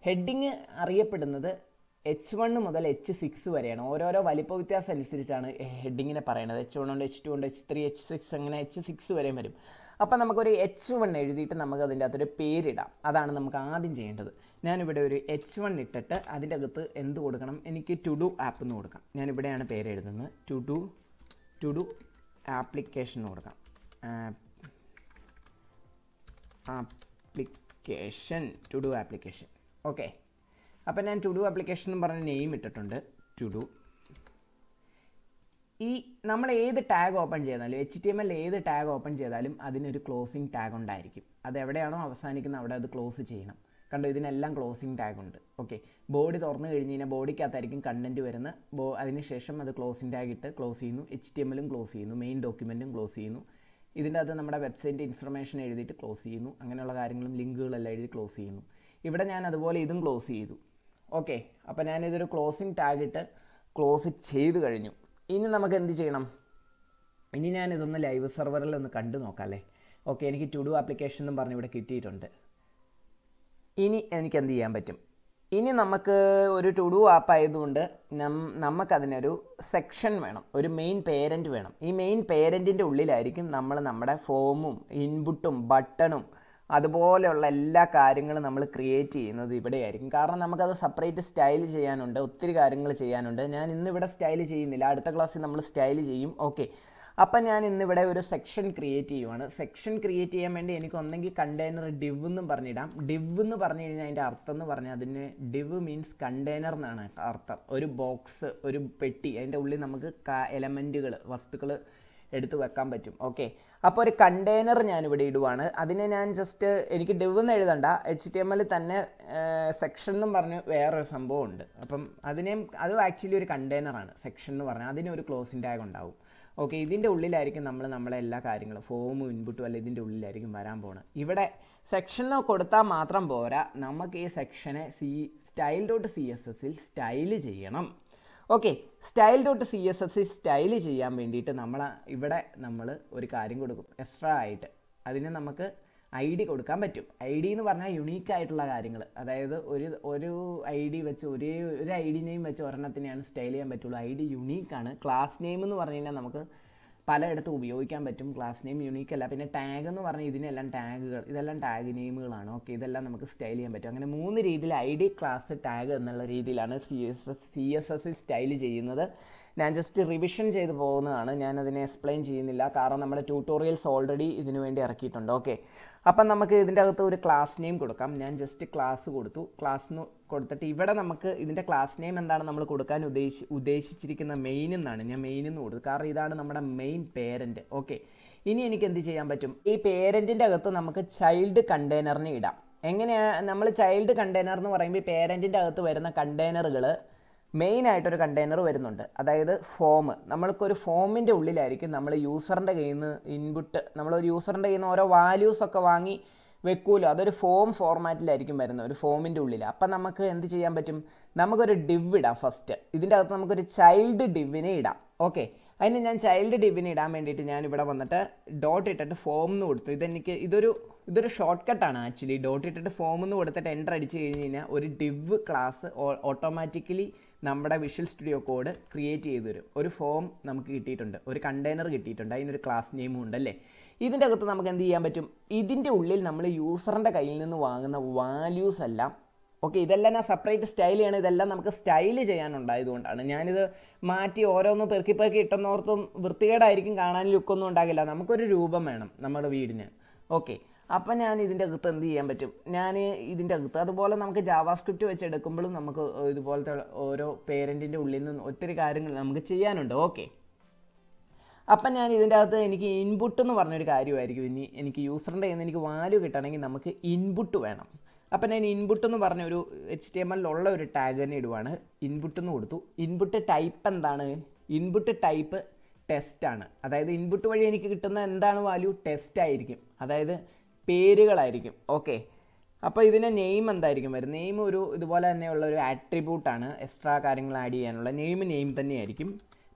ഹെഡിങ് അറിയപ്പെടുന്നത് എച്ച് വൺ മുതൽ എച്ച് സിക്സ് വരെയാണ്. ഓരോരോ വലിപ്പ വ്യത്യാസം അനുസരിച്ചാണ് ഹെഡിങ്ങിനെ പറയുന്നത് എച്ച് വൺ ഉണ്ട് എച്ച് ടു ഉണ്ട് എച്ച് ത്രീ എച്ച് സിക്സ് അങ്ങനെ എച്ച് സിക്സ് വരെയും വരും. അപ്പോൾ നമുക്കൊരു എച്ച് വൺ എഴുതിയിട്ട് നമുക്ക് അതിന്റെ അകത്തൊരു പേരിടാം. അതാണ് നമുക്ക് ആദ്യം ചെയ്യേണ്ടത്. ഞാനിവിടെ ഒരു എച്ച് വൺ ഇട്ടിട്ട് അതിന്റെ അകത്ത് എന്ത് കൊടുക്കണം? എനിക്ക് ടു ഡു ആപ്പ് എന്ന് കൊടുക്കാം. ഞാനിവിടെയാണ് പേര് എഴുതുന്നത്. To do to do application കൊടുക്കാം. Application to do application. Okay അപ്പം ഞാൻ ടു ഡു ആപ്ലിക്കേഷൻ എന്ന് പറഞ്ഞ നെയിം ഇട്ടിട്ടുണ്ട്. ടു ഡു ഈ നമ്മൾ ഏത് ടാഗ് ഓപ്പൺ ചെയ്താലും എച്ച് ടി എം എൽ ഏത് ടാഗ് ഓപ്പൺ ചെയ്താലും അതിനൊരു ക്ലോസിങ് ടാഗ് ഉണ്ടായിരിക്കും. അത് എവിടെയാണോ അവസാനിക്കുന്നത് അവിടെ അത് ക്ലോസ് ചെയ്യണം. കണ്ടോ ഇതിനെല്ലാം ക്ലോസിങ് ടാഗ് ഉണ്ട്. ഓക്കെ ബോഡി തുറന്നു കഴിഞ്ഞ് കഴിഞ്ഞാൽ ബോഡിക്കകത്തായിരിക്കും കണ്ടന്റ് വരുന്ന. ബോ അതിനുശേഷം അത് ക്ലോസിങ് ടാഗ് ഇട്ട് ക്ലോസ് ചെയ്യുന്നു. എച്ച് ടി എമ്മിലും ക്ലോസ് ചെയ്യുന്നു. മെയിൻ ഡോക്യുമെന്റും ക്ലോസ് ചെയ്യുന്നു. ഇതിന്റെ അകത്ത് നമ്മുടെ വെബ്സൈറ്റ് ഇൻഫർമേഷൻ എഴുതിയിട്ട് ക്ലോസ് ചെയ്യുന്നു. അങ്ങനെയുള്ള കാര്യങ്ങളും ലിങ്കുകളെല്ലാം എഴുതി ക്ലോസ് ചെയ്യുന്നു. ഇവിടെ ഞാൻ അതുപോലെ ഇതും ക്ലോസ് ചെയ്തു. ഓക്കെ അപ്പോൾ ഞാനിതൊരു ക്ലോസിങ് ടാഗ് ഇട്ട് ക്ലോസ് ചെയ്ത് കഴിഞ്ഞു. ഇനി നമുക്ക് എന്ത് ചെയ്യണം? ഇനി ഞാനിതൊന്ന് ലൈവ് സെർവറിൽ ഒന്ന് കണ്ടു നോക്കാം അല്ലേ? ഓക്കെ എനിക്ക് ടു ഡു ആപ്ലിക്കേഷൻ എന്നും പറഞ്ഞ് ഇവിടെ കിട്ടിയിട്ടുണ്ട്. ഇനി എനിക്ക് എന്ത് ചെയ്യാൻ പറ്റും? ഇനി നമുക്ക് ഒരു ടു ഡു ആപ്പ് ആയതുകൊണ്ട് നം നമുക്കതിനൊരു സെക്ഷൻ വേണം. ഒരു മെയിൻ പേരന്റ് വേണം. ഈ മെയിൻ പേരന്റിന്റെ ഉള്ളിലായിരിക്കും നമ്മൾ നമ്മുടെ ഫോമും ഇൻപുട്ടും ബട്ടണും അതുപോലെയുള്ള എല്ലാ കാര്യങ്ങളും നമ്മൾ ക്രിയേറ്റ് ചെയ്യുന്നത് ഇവിടെയായിരിക്കും. കാരണം നമുക്കത് സെപ്പറേറ്റ് സ്റ്റൈൽ ചെയ്യാനുണ്ട് ഒത്തിരി കാര്യങ്ങൾ ചെയ്യാനുണ്ട്. ഞാൻ ഇന്നിവിടെ സ്റ്റൈൽ ചെയ്യുന്നില്ല. അടുത്ത ക്ലാസ്സിൽ നമ്മൾ സ്റ്റൈൽ ചെയ്യും. ഓക്കെ അപ്പം ഞാൻ ഇന്നിവിടെ ഒരു സെക്ഷൻ ക്രിയേറ്റ് ചെയ്യുവാണ്. സെക്ഷൻ ക്രിയേറ്റ് ചെയ്യാൻ വേണ്ടി എനിക്ക് ഒന്നെങ്കിൽ കണ്ടെയ്നർ ഡിവ് എന്ന് പറഞ്ഞിടാം. ഡിവ് എന്ന് പറഞ്ഞു കഴിഞ്ഞാൽ അതിന്റെ അർത്ഥം എന്ന് പറഞ്ഞാൽ അതിന് ഡിവ് മീൻസ് കണ്ടെയ്നർ എന്നാണ് അർത്ഥം. ഒരു ബോക്സ് ഒരു പെട്ടി അതിന്റെ ഉള്ളിൽ നമുക്ക് എലമെന്റുകൾ വസ്തുക്കൾ എടുത്തു വെക്കാൻ പറ്റും. ഓക്കെ അപ്പോൾ ഒരു കണ്ടെയ്നർ ഞാനിവിടെ ഇടുവാണ്. അതിനെ ഞാൻ ജസ്റ്റ് എനിക്ക് ഡിവ് എന്ന് എഴുതണ്ട. എച്ച് ടി എം എൽ തന്നെ സെക്ഷൻ എന്നും പറഞ്ഞ് വേറൊരു സംഭവം ഉണ്ട് അപ്പം അതിനെയും അതും ആക്ച്വലി ഒരു കണ്ടെയ്നറാണ് സെക്ഷൻ എന്ന് പറഞ്ഞാൽ അതിനൊരു ക്ലോസിന്റെ ടാഗ് ഉണ്ടാവും. ഓക്കെ ഇതിന്റെ ഉള്ളിലായിരിക്കും നമ്മൾ നമ്മളെ എല്ലാ കാര്യങ്ങളും. ഫോമും ഇൻപുട്ടും അല്ല ഇതിന്റെ ഉള്ളിലായിരിക്കും വരാൻ പോകുന്നത് ഇവിടെ സെക്ഷനിൽ കൊടുത്താൽ മാത്രം പോരാ നമുക്ക് ഈ സെക്ഷനെ C style dot C S എസിൽ സ്റ്റൈൽ ചെയ്യണം. Okay style dot C S S style ചെയ്യാൻ വേണ്ടിയിട്ട് നമ്മൾ ഇവിടെ നമ്മൾ ഒരു കാര്യം കൊടുക്കും. എക്സ്ട്രാ ആയിട്ട്. അതിന് നമുക്ക് ഐ ഡി കൊടുക്കാൻ പറ്റും. ഐ ഡി എന്ന് പറഞ്ഞാൽ യുണീക്ക് ആയിട്ടുള്ള കാര്യങ്ങൾ അതായത് ഒരു ഒരു ഐ ഡി വെച്ച് ഒരേ ഒരു ഐ ഡി നെയിം വെച്ച് ഒരെണ്ണത്തിനെയാണ് സ്റ്റൈൽ ചെയ്യാൻ പറ്റുള്ളൂ. ഐ ഡി യുണീക്കാണ് ക്ലാസ് നെയിം എന്ന് പറഞ്ഞു കഴിഞ്ഞാൽ നമുക്ക് പലയിടത്തും ഉപയോഗിക്കാൻ പറ്റും. ക്ലാസ് നെയിം യുണീക്ക് അല്ല. പിന്നെ ടാഗ് എന്ന് പറഞ്ഞാൽ ഇതിനെല്ലാം ടാഗുകൾ ഇതെല്ലാം ടാഗ് നെയിമുകളാണ് ഓക്കെ ഇതെല്ലാം നമുക്ക് സ്റ്റൈൽ ചെയ്യാൻ പറ്റും. അങ്ങനെ മൂന്ന് രീതിയിൽ ഐ ഡി ക്ലാസ് ടാഗ് എന്നുള്ള രീതിയിലാണ് C S S C S S style ചെയ്യുന്നത്. ഞാൻ ജസ്റ്റ് റിവിഷൻ ചെയ്തു പോകുന്നതാണ്. ഞാൻ അതിനെ എക്സ്പ്ലെയിൻ ചെയ്യുന്നില്ല. കാരണം നമ്മുടെ ട്യൂട്ടോറിയൽസ് ഓൾറെഡി ഇതിനു വേണ്ടി ഇറക്കിയിട്ടുണ്ട്. ഓക്കെ അപ്പം നമുക്ക് ഇതിന്റെ അകത്ത് ഒരു ക്ലാസ് നെയിം കൊടുക്കാം. ഞാൻ ജസ്റ്റ് ക്ലാസ് കൊടുത്തു. ക്ലാസ് കൊടുത്തിട്ട് ഇവിടെ നമുക്ക് ഇതിന്റെ ക്ലാസ് നെയിം എന്താണ് നമ്മൾ കൊടുക്കാൻ ഉദ്ദേശി ഉദ്ദേശിച്ചിരിക്കുന്ന മെയിൻ എന്നാണ് ഞാൻ മെയിൻ എന്ന് കൊടുത്തു കാരണം ഇതാണ് നമ്മുടെ മെയിൻ പേരന്റ് ഓക്കെ ഇനി എനിക്ക് എന്ത് ചെയ്യാൻ പറ്റും? ഈ പേരന്റിന്റെ അകത്ത് നമുക്ക് ചൈൽഡ് കണ്ടെയ്നറിനെ ഇടാം. എങ്ങനെയാണ് നമ്മൾ ചൈൽഡ് കണ്ടെയ്നർ എന്ന് പറയുമ്പോൾ പേരന്റിന്റെ അകത്ത് വരുന്ന കണ്ടെയ്നറുകൾ മെയിൻ ആയിട്ടൊരു കണ്ടെയ്നർ വരുന്നുണ്ട്. അതായത് ഫോം. നമ്മൾക്കൊരു ഫോമിന്റെ ഉള്ളിലായിരിക്കും നമ്മൾ യൂസറിന്റെ കയ്യിൽ നിന്ന് ഇൻപുട്ട് നമ്മൾ ഒരു യൂസറിന്റെ കയ്യിൽ നിന്ന് ഓരോ വാല്യൂസ് ഒക്കെ വാങ്ങി വെക്കൂലോ? അതൊരു ഫോം ഫോർമാറ്റിലായിരിക്കും വരുന്നത് ഒരു ഫോമിന്റെ ഉള്ളിൽ അപ്പം നമുക്ക് എന്ത് ചെയ്യാൻ പറ്റും? നമുക്കൊരു ഡിവ് ഇടാം ഫസ്റ്റ്. ഇതിന്റെ അകത്ത് നമുക്കൊരു ചൈൽഡ് ഡിവിനെ ഇടാം. ഓക്കെ. അതിന് ഞാൻ ചൈൽഡ് ഡിവിനെ ഇടാൻ വേണ്ടിയിട്ട് ഞാൻ ഇവിടെ വന്നിട്ട് ഡോട്ട് ഇട്ടിട്ട് ഫോം എന്ന് കൊടുത്തു. ഇതെനിക്ക് ഇതൊരു ഇതൊരു ഷോർട്ട് കട്ടാണ് ആക്ച്വലി. ഡോട്ട് ഇട്ടിട്ട് ഫോം എന്ന് കൊടുത്തിട്ട് എന്റർ അടിച്ച് കഴിഞ്ഞ് കഴിഞ്ഞാൽ ഒരു ഡിവ് ക്ലാസ് ഓട്ടോമാറ്റിക്കലി നമ്മുടെ വിഷ്വൽ സ്റ്റുഡിയോ കോഡ് ക്രിയേറ്റ് ചെയ്ത് തരും ഒരു ഫോം നമുക്ക് കിട്ടിയിട്ടുണ്ട് ഒരു കണ്ടെയ്നർ കിട്ടിയിട്ടുണ്ട് അതിനൊരു ക്ലാസ് നെയിമും ഉണ്ട് അല്ലേ ഇതിന്റെ അകത്ത് നമുക്ക് എന്ത് ചെയ്യാൻ പറ്റും? ഇതിന്റെ ഉള്ളിൽ നമ്മൾ യൂസറിന്റെ കയ്യിൽ നിന്ന് വാങ്ങുന്ന വാല്യൂസ് എല്ലാം ഓക്കെ ഇതെല്ലാം ഞാൻ സെപ്പറേറ്റ് സ്റ്റൈൽ ചെയ്യണം ഇതെല്ലാം നമുക്ക് സ്റ്റൈൽ ചെയ്യാനുണ്ടായതുകൊണ്ടാണ് ഞാനിത് മാറ്റി ഓരോന്നും പെറുക്കി പെറുക്കി ഇട്ടെന്നോർത്തും വൃത്തികേടായിരിക്കും കാണാൻ ലുക്കൊന്നും ഉണ്ടാകില്ല. നമുക്കൊരു രൂപം വേണം നമ്മുടെ വീടിന് ഓക്കെ അപ്പം ഞാൻ ഇതിന്റെ അകത്ത് എന്ത് ചെയ്യാൻ പറ്റും? ഞാൻ ഇതിന്റെ അകത്ത് അതുപോലെ നമുക്ക് ജാവാസ്ക്രിപ്റ്റ് വെച്ച് എടുക്കുമ്പോഴും നമുക്ക് ഇതുപോലത്തെ ഓരോ പേരന്റിന്റെ ഉള്ളിൽ നിന്ന് ഒത്തിരി കാര്യങ്ങൾ നമുക്ക് ചെയ്യാനുണ്ട്. ഓക്കെ അപ്പം ഞാൻ ഇതിന്റെ അകത്ത് എനിക്ക് ഇൻപുട്ട് എന്ന് പറഞ്ഞൊരു കാര്യമായിരിക്കും ഇനി എനിക്ക് യൂസറിന്റെ കയ്യിൽ നിന്ന് എനിക്ക് വാല്യൂ കിട്ടണമെങ്കിൽ നമുക്ക് ഇൻപുട്ട് വേണം. അപ്പം ഞാൻ ഇൻപുട്ട് എന്ന് പറഞ്ഞ ഒരു എച്ച് ടി എം എല്ലുള്ള ഒരു ടാഗ് തന്നെ ഇടുവാണ്. ഇൻപുട്ട് എന്ന് കൊടുത്തു. ഇൻപുട്ട് ടൈപ്പ് എന്താണ്? ഇൻപുട്ട് ടൈപ്പ് ടെസ്റ്റാണ് അതായത് ഇൻപുട്ട് വഴി എനിക്ക് കിട്ടുന്ന എന്താണ് വാല്യൂ ടെസ്റ്റ് ആയിരിക്കും. അതായത് പേരുകളായിരിക്കും. ഓക്കെ അപ്പോൾ ഇതിന് നെയിം എന്തായിരിക്കും വരും? നെയിം ഒരു ഇതുപോലെ തന്നെയുള്ള ഒരു ആട്രിബ്യൂട്ടാണ് എക്സ്ട്രാ കാര്യങ്ങൾ ആഡ് ചെയ്യാനുള്ള. നെയിം നെയിം തന്നെയായിരിക്കും.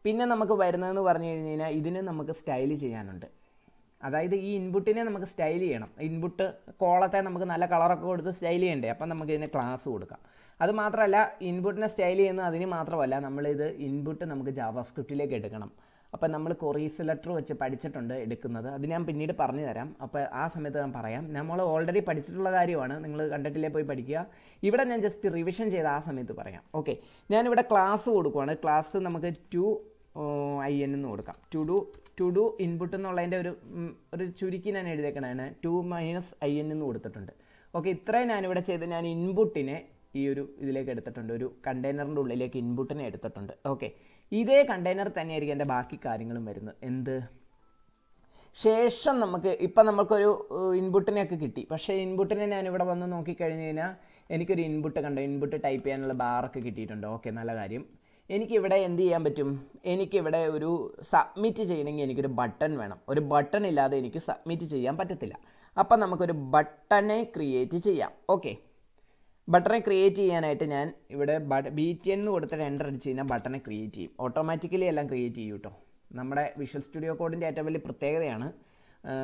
പിന്നെ നമുക്ക് വരുന്നതെന്ന് പറഞ്ഞു കഴിഞ്ഞ് കഴിഞ്ഞാൽ ഇതിന് നമുക്ക് സ്റ്റൈൽ ചെയ്യാനുണ്ട്. അതായത് ഈ ഇൻപുട്ടിനെ നമുക്ക് സ്റ്റൈൽ ചെയ്യണം. ഇൻപുട്ട് കോളത്തെ നമുക്ക് നല്ല കളറൊക്കെ കൊടുത്ത് സ്റ്റൈൽ ചെയ്യണ്ടേ? അപ്പം നമുക്ക് ഇതിന് ക്ലാസ് കൊടുക്കാം. അത് മാത്രമല്ല ഇൻപുട്ടിനെ സ്റ്റൈൽ ചെയ്യുന്നത് അതിന് മാത്രമല്ല നമ്മളിത് ഇൻപുട്ട് നമുക്ക് ജാവാസ്ക്രിപ്റ്റിലേക്ക് എടുക്കണം. അപ്പം നമ്മൾ കൊറീസ് ലെറ്റർ വെച്ച് പഠിച്ചിട്ടുണ്ട് എടുക്കുന്നത്. അത് ഞാൻ പിന്നീട് പറഞ്ഞു തരാം അപ്പോൾ ആ സമയത്ത് ഞാൻ പറയാം. നമ്മൾ ഓൾറെഡി പഠിച്ചിട്ടുള്ള കാര്യമാണ്. നിങ്ങൾ കണ്ടിട്ടില്ലേ പോയി പഠിക്കുക. ഇവിടെ ഞാൻ ജസ്റ്റ് റിവിഷൻ ചെയ്ത് ആ സമയത്ത് പറയാം. ഓക്കെ ഞാനിവിടെ ക്ലാസ് കൊടുക്കുവാണ്. ക്ലാസ് നമുക്ക് ടു ഐ എൻ എന്ന് കൊടുക്കാം. To do to do input എന്നുള്ളതിന്റെ ഒരു ഒരു ചുരുക്കി ഞാൻ എഴുതിയേക്കണതാണ്. ടു മൈനസ് ഐ എൻ എന്ന് കൊടുത്തിട്ടുണ്ട്. ഓക്കെ ഇത്രയും ഞാനിവിടെ ചെയ്ത് ഞാൻ ഇൻപുട്ടിനെ ഈ ഒരു ഇതിലേക്ക് എടുത്തിട്ടുണ്ട്. ഒരു കണ്ടെയ്നറിന്റെ ഉള്ളിലേക്ക് ഇൻപുട്ടിനെ എടുത്തിട്ടുണ്ട്. ഓക്കെ ഇതേ കണ്ടെയ്നർ തന്നെയായിരിക്കും എന്റെ ബാക്കി കാര്യങ്ങളും വരുന്നത്. എന്ത്? ശേഷം നമുക്ക് ഇപ്പം നമുക്കൊരു ഇൻപുട്ടിനെയൊക്കെ കിട്ടി. പക്ഷേ ഇൻപുട്ടിനെ ഞാൻ ഇവിടെ വന്ന് നോക്കിക്കഴിഞ്ഞ് കഴിഞ്ഞാൽ എനിക്കൊരു ഇൻപുട്ട് കണ്ടോ? ഇൻപുട്ട് ടൈപ്പ് ചെയ്യാനുള്ള ബാറൊക്കെ കിട്ടിയിട്ടുണ്ട്? ഓക്കെ നല്ല കാര്യം. എനിക്കിവിടെ എന്ത് ചെയ്യാൻ പറ്റും? എനിക്കിവിടെ ഒരു സബ്മിറ്റ് ചെയ്യണമെങ്കിൽ എനിക്കൊരു ബട്ടൺ വേണം. ഒരു ബട്ടൺ ഇല്ലാതെ എനിക്ക് സബ്മിറ്റ് ചെയ്യാൻ പറ്റത്തില്ല. അപ്പം നമുക്കൊരു ബട്ടണെ ക്രിയേറ്റ് ചെയ്യാം. ഓക്കെ. ബട്ടണെ ക്രിയേറ്റ് ചെയ്യാനായിട്ട് ഞാൻ ഇവിടെ ബി ടി എന്ന് കൊടുത്തിട്ട് എന്റർ അടിച്ച് കഴിഞ്ഞാൽ ബട്ടണെ ക്രിയേറ്റ് ചെയ്യും. ഓട്ടോമാറ്റിക്കലി എല്ലാം ക്രിയേറ്റ് ചെയ്യും കേട്ടോ നമ്മുടെ വിഷ്വൽ സ്റ്റുഡിയോ കോഡിന്റെ ഏറ്റവും വലിയ പ്രത്യേകതയാണ്.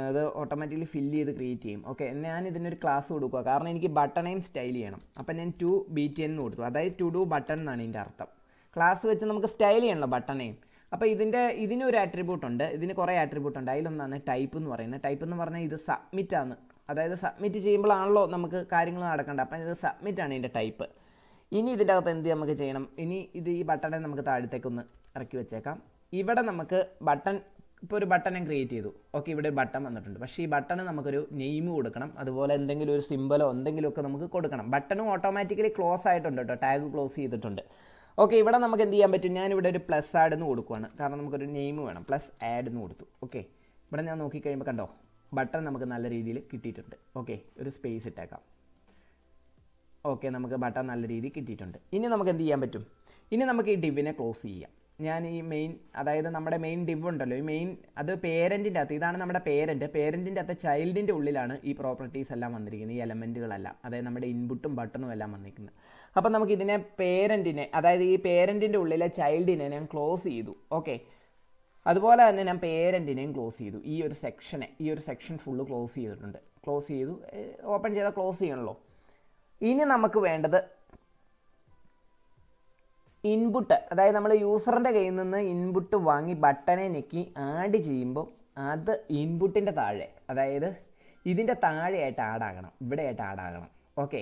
അത് ഓട്ടോമാറ്റിക്കലി ഫില്ല് ചെയ്ത് ക്രിയേറ്റ് ചെയ്യും. ഓക്കെ ഞാൻ ഇതിനൊരു ക്ലാസ് കൊടുക്കുക. കാരണം എനിക്ക് ബട്ടണേയും സ്റ്റൈൽ ചെയ്യണം. അപ്പം ഞാൻ ടു ബി ടി എന്ന് കൊടുത്തു. അതായത് ടു ഡു ബട്ടൺ എന്നാണ് ഇതിന്റെ അർത്ഥം. ക്ലാസ് വെച്ച് നമുക്ക് സ്റ്റൈൽ ചെയ്യണമല്ലോ ബട്ടണേയും അപ്പോൾ ഇതിന്റെ ഇതിനൊരു ആട്രിബ്യൂട്ട് ഉണ്ട്. ഇതിന് കുറേ ആട്രിബ്യൂട്ട് ഉണ്ട്. അതിലൊന്നാണ് ടൈപ്പ് എന്ന് പറയുന്നത്. ടൈപ്പ് എന്ന് പറഞ്ഞാൽ ഇത് സബ്മിറ്റ് ആണ്. അതായത് സബ്മിറ്റ് ചെയ്യുമ്പോഴാണല്ലോ നമുക്ക് കാര്യങ്ങൾ നടക്കേണ്ടത്. അപ്പം ഇത് സബ്മിറ്റാണ് ഇതിന്റെ ടൈപ്പ് ഇനി ഇതിന്റെ അകത്ത് എന്ത് നമുക്ക് ചെയ്യണം? ഇനി ഇത് ഈ ബട്ടണെ നമുക്ക് താഴത്തേക്കൊന്ന് ഇറക്കി വെച്ചേക്കാം. ഇവിടെ നമുക്ക് ബട്ടൺ ഇപ്പോൾ ഒരു ബട്ടൺ ഞാൻ ക്രിയേറ്റ് ചെയ്തു. ഓക്കെ ഇവിടെ ഒരു ബട്ടൺ വന്നിട്ടുണ്ട്. പക്ഷേ ഈ ബട്ടണ് നമുക്കൊരു നെയിം കൊടുക്കണം. അതുപോലെ എന്തെങ്കിലും ഒരു സിമ്പലോ എന്തെങ്കിലുമൊക്കെ നമുക്ക് കൊടുക്കണം. ബട്ടണും ഓട്ടോമാറ്റിക്കലി ക്ലോസ് ആയിട്ടുണ്ട് കേട്ടോ. ടാഗ് ക്ലോസ് ചെയ്തിട്ടുണ്ട്. ഓക്കെ ഇവിടെ നമുക്ക് എന്ത് ചെയ്യാൻ പറ്റും? ഞാനിവിടെ ഒരു പ്ലസ് ആഡ് എന്ന് കൊടുക്കുവാണ്. കാരണം നമുക്കൊരു നെയിം വേണം. പ്ലസ് ആഡ് എന്ന് കൊടുത്തു. ഓക്കെ ഇവിടെ ഞാൻ നോക്കിക്കഴിയുമ്പോൾ കണ്ടോ? ബട്ടൺ നമുക്ക് നല്ല രീതിയിൽ കിട്ടിയിട്ടുണ്ട്. ഓക്കെ ഒരു സ്പേസ് ഇട്ടേക്കാം. ഓക്കെ നമുക്ക് ബട്ടൺ നല്ല രീതിയിൽ കിട്ടിയിട്ടുണ്ട്. ഇനി നമുക്ക് എന്ത് ചെയ്യാൻ പറ്റും? ഇനി നമുക്ക് ഈ ഡിവിനെ ക്ലോസ് ചെയ്യാം. ഞാൻ ഈ മെയിൻ അതായത് നമ്മുടെ മെയിൻ ഡിവ് ഉണ്ടല്ലോ ഈ മെയിൻ അത് പേരന്റിന്റെ അകത്ത് ഇതാണ് നമ്മുടെ പേരന്റ് പേരന്റിന്റെ അകത്ത് ചൈൽഡിന്റെ ഉള്ളിലാണ് ഈ പ്രോപ്പർട്ടീസ് എല്ലാം വന്നിരിക്കുന്നത് ഈ എലമെന്റുകളെല്ലാം അതായത് നമ്മുടെ ഇൻപുട്ടും ബട്ടണും എല്ലാം വന്നിരിക്കുന്നത്. അപ്പം നമുക്ക് ഇതിനെ പേരന്റിനെ അതായത് ഈ പേരന്റിന്റെ ഉള്ളിലെ ചൈൽഡിനെ ഞാൻ ക്ലോസ് ചെയ്തു. ഓക്കെ അതുപോലെ തന്നെ ഞാൻ പേരന്റിനെയും ക്ലോസ് ചെയ്തു. ഈ ഒരു സെക്ഷനെ ഈ ഒരു സെക്ഷൻ ഫുള്ള് ക്ലോസ് ചെയ്തിട്ടുണ്ട്. ക്ലോസ് ചെയ്തു. ഓപ്പൺ ചെയ്താൽ ക്ലോസ് ചെയ്യണല്ലോ. ഇനി നമുക്ക് വേണ്ടത് ഇൻപുട്ട് അതായത് നമ്മൾ യൂസറിന്റെ കയ്യിൽ നിന്ന് ഇൻപുട്ട് വാങ്ങി ബട്ടനെ ഞെക്കി ആഡ് ചെയ്യുമ്പോൾ അത് ഇൻപുട്ടിന്റെ താഴെ അതായത് ഇതിന്റെ താഴെയായിട്ട് ആഡാകണം ഇവിടെയായിട്ട് ആഡാകണം ഓക്കെ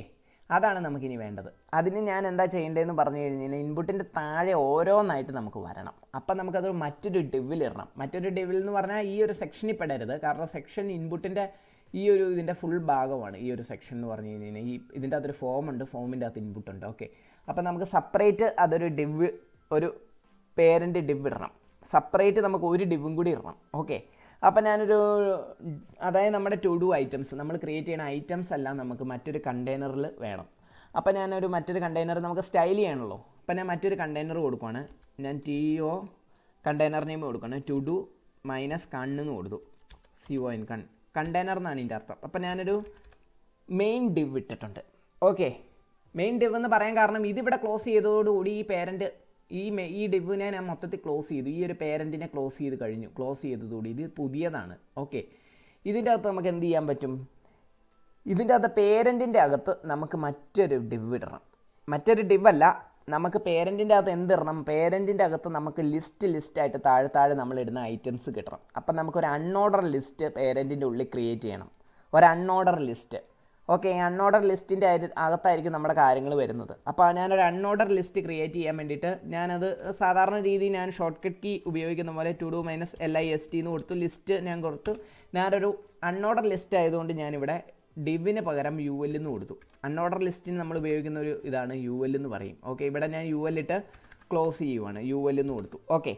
അതാണ് നമുക്കിനി വേണ്ടത്. അതിന് ഞാൻ എന്താ ചെയ്യേണ്ടതെന്ന് പറഞ്ഞു കഴിഞ്ഞാൽ ഇൻപുട്ടിന്റെ താഴെ ഓരോന്നായിട്ട് നമുക്ക് വരണം. അപ്പം നമുക്കത് മറ്റൊരു ഡിവിൽ ഇടണം. മറ്റൊരു ഡിവിൽ എന്ന് പറഞ്ഞാൽ ഈ ഒരു സെക്ഷനിൽ പെടരുത് കാരണം സെക്ഷൻ ഇൻപുട്ടിന്റെ ഈ ഒരു ഇതിന്റെ ഫുൾ ഭാഗമാണ് ഈ ഒരു സെക്ഷൻ എന്ന് പറഞ്ഞു കഴിഞ്ഞാൽ. ഈ ഇതിന്റെ അകത്തൊരു ഫോം ഉണ്ട്. ഫോമിന്റെ അകത്ത് ഇൻപുട്ട് ഉണ്ട്. ഓക്കെ അപ്പം നമുക്ക് സെപ്പറേറ്റ് അതൊരു ഡിവ് ഒരു പേരന്റ് ഡിവ് ഇടണം. സെപ്പറേറ്റ് നമുക്ക് ഒരു ഡിവും കൂടി ഇടണം. ഓക്കെ അപ്പം ഞാനൊരു അതായത് നമ്മുടെ ടു ഡു ഐറ്റംസ് നമ്മൾ ക്രിയേറ്റ് ചെയ്യുന്ന ഐറ്റംസ് എല്ലാം നമുക്ക് മറ്റൊരു കണ്ടെയ്നറിൽ വേണം. അപ്പം ഞാനൊരു മറ്റൊരു കണ്ടെയ്നർ നമുക്ക് സ്റ്റൈൽ ചെയ്യണമല്ലോ അപ്പം ഞാൻ മറ്റൊരു കണ്ടെയ്നർ കൊടുക്കുവാണ്. ഞാൻ ടി ഒ കണ്ടെയ്നർ നെയിം കൊടുക്കുകയാണ് ടു ഡു മൈനസ് കണ്ണെന്ന് കൊടുത്തു. C O N con. Container എന്നാണ് ഇതിന്റെ അർത്ഥം. അപ്പം ഞാനൊരു മെയിൻ ഡിവ് ഇട്ടിട്ടുണ്ട്. ഓക്കെ മെയിൻ ഡിവ് എന്ന് പറയാൻ കാരണം ഇതിവിടെ ക്ലോസ് ചെയ്തതോടുകൂടി ഈ പേരന്റ് ഈ ഈ ഡിവിനെ ഞാൻ മൊത്തത്തിൽ ക്ലോസ് ചെയ്തു. ഈ ഒരു പേരന്റിനെ ക്ലോസ് ചെയ്ത് കഴിഞ്ഞു. ക്ലോസ് ചെയ്തതോടുകൂടി ഇത് പുതിയതാണ്. ഓക്കെ ഇതിന്റെ അകത്ത് നമുക്ക് എന്ത് ചെയ്യാൻ പറ്റും? ഇതിന്റെ അകത്ത് പേരന്റിന്റെ അകത്ത് നമുക്ക് മറ്റൊരു ഡിവ് ഇടണം. മറ്റൊരു ഡിവ് അല്ല നമുക്ക് പേരന്റിന്റെ അകത്ത് എന്തിടണം പേരന്റിന്റെ അകത്ത് നമുക്ക് ലിസ്റ്റ് ലിസ്റ്റായിട്ട് താഴെ താഴെ നമ്മൾ ഇടുന്ന ഐറ്റംസ് കിട്ടണം. അപ്പം നമുക്കൊരു അൺഓർഡർ ലിസ്റ്റ് പേരന്റിന്റെ ഉള്ളിൽ ക്രിയേറ്റ് ചെയ്യണം. ഒരു അൺഓർഡർ ലിസ്റ്റ് ഓക്കെ അൺഓർഡർ ലിസ്റ്റിന്റെ അകത്തായിരിക്കും നമ്മുടെ കാര്യങ്ങൾ വരുന്നത്. അപ്പോൾ ഞാനൊരു അൺഓർഡർ ലിസ്റ്റ് ക്രിയേറ്റ് ചെയ്യാൻ വേണ്ടിയിട്ട് ഞാനത് സാധാരണ രീതിയിൽ ഞാൻ ഷോർട്ട് കട്ട് കീ ഉപയോഗിക്കുന്ന പോലെ to do minus L I S T എന്ന് കൊടുത്തു ലിസ്റ്റ് ഞാൻ കൊടുത്തു ഞാനൊരു അൺഓർഡർ ലിസ്റ്റ് ആയതുകൊണ്ട് ഞാനിവിടെ ഡിവിന് പകരം യു എൽ എന്ന് കൊടുത്തു. അൺഓർഡർ ലിസ്റ്റിന് നമ്മൾ ഉപയോഗിക്കുന്ന ഒരു ഇതാണ് യു എൽ എന്ന് പറയും. ഓക്കെ ഇവിടെ ഞാൻ യു എൽ ഇട്ട് ക്ലോസ് ചെയ്യുവാണ്. യു എൽ എന്ന് കൊടുത്തു. ഓക്കെ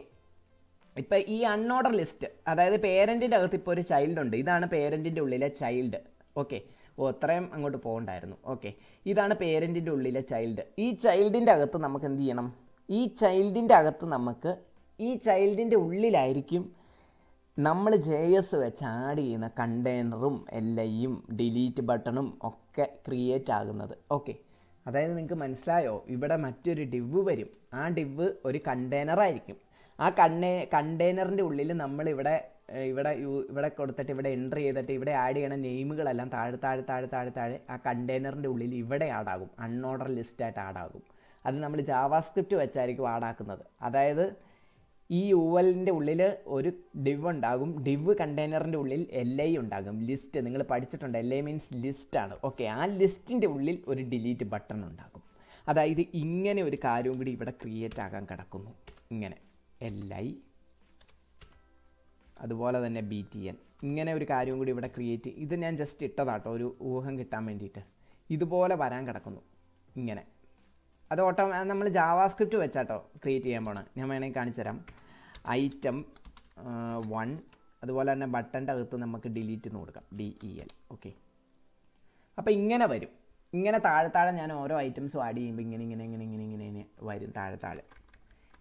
ഇപ്പം ഈ അൺഓർഡർ ലിസ്റ്റ് അതായത് പേരന്റിന്റെ അകത്ത് ഇപ്പോൾ ഒരു ചൈൽഡ് ഉണ്ട്. ഇതാണ് പേരന്റിന്റെ ഉള്ളിലെ ചൈൽഡ് ഓക്കെ ഓ അത്രയും അങ്ങോട്ട് പോകണ്ടായിരുന്നു. ഓക്കെ ഇതാണ് പേരന്റിന്റെ ഉള്ളിലെ ചൈൽഡ് ഈ ചൈൽഡിന്റെ അകത്ത് നമുക്ക് എന്ത് ചെയ്യണം? ഈ ചൈൽഡിന്റെ അകത്ത് നമുക്ക് ഈ ചൈൽഡിന്റെ ഉള്ളിലായിരിക്കും നമ്മൾ ജെ എസ് വെച്ച് ആഡ് ചെയ്യുന്ന കണ്ടെയ്നറും എല്ലയും ഡിലീറ്റ് ബട്ടണും ഒക്കെ ക്രിയേറ്റ് ആകുന്നത്. ഓക്കെ അതായത് നിങ്ങൾക്ക് മനസ്സിലായോ? ഇവിടെ മറ്റൊരു ഡിവ് വരും. ആ ഡിവ് ഒരു കണ്ടെയ്നറായിരിക്കും ആ കണ്ണേ കണ്ടെയ്നറിന്റെ ഉള്ളിൽ നമ്മളിവിടെ ഇവിടെ ഇവിടെ കൊടുത്തിട്ട് ഇവിടെ എന്റർ ചെയ്തിട്ട് ഇവിടെ ആഡ് ചെയ്യണ നെയിമുകളെല്ലാം താഴെ താഴെ താഴെ താഴെ താഴെ ആ കണ്ടെയ്നറിന്റെ ഉള്ളിൽ ഇവിടെ ആഡാകും അൺഓർഡർ ലിസ്റ്റായിട്ട് ആഡാകും അത് നമ്മൾ ജാവാസ്ക്രിപ്റ്റ് വെച്ചായിരിക്കും ആഡാക്കുന്നത് അതായത് ഈ യു എല്ലിന്റെ ഉള്ളിൽ ഒരു ഡിവ് ഉണ്ടാകും. ഡിവ് കണ്ടെയ്നറിന്റെ ഉള്ളിൽ എൽ ഐ ഉണ്ടാകും. ലിസ്റ്റ് നിങ്ങൾ പഠിച്ചിട്ടുണ്ട്. എൽ ഐ മീൻസ് ലിസ്റ്റാണ് ഓക്കെ ആ ലിസ്റ്റിന്റെ ഉള്ളിൽ ഒരു ഡിലീറ്റ് ബട്ടൺ ഉണ്ടാകും. അതായത് ഇങ്ങനെ ഒരു കാര്യവും കൂടി ഇവിടെ ക്രിയേറ്റ് ആകാൻ കിടക്കുന്നു. ഇങ്ങനെ. എൽ ഐ അതുപോലെ തന്നെ ബി ടി എൻ ഇങ്ങനെ ഒരു കാര്യവും കൂടി ഇവിടെ ക്രിയേറ്റ് ഇത് ഞാൻ ജസ്റ്റ് ഇട്ടതാട്ടോ ഒരു ഊഹം കിട്ടാൻ വേണ്ടിയിട്ട്. ഇതുപോലെ വരാൻ കിടക്കുന്നു. ഇങ്ങനെ. അത് ഓട്ടോ നമ്മൾ ജാവാസ്ക്രിപ്റ്റ് വെച്ചാട്ടോ ക്രിയേറ്റ് ചെയ്യാൻ പോണത് ഞാൻ വേണമെങ്കിൽ കാണിച്ചു തരാം. ഐറ്റം വൺ അതുപോലെ തന്നെ ബട്ടന്റെ അകത്ത് നമുക്ക് ഡിലീറ്റ് എന്ന് കൊടുക്കാം. ഡി ഇ എൽ ഓക്കെ അപ്പോൾ ഇങ്ങനെ വരും. ഇങ്ങനെ താഴെ താഴെ ഞാൻ ഓരോ ഐറ്റംസും ആഡ് ചെയ്യുമ്പോൾ ഇങ്ങനെ ഇങ്ങനെ ഇങ്ങനെ ഇങ്ങനെ ഇങ്ങനെ വരും. താഴെ താഴെ.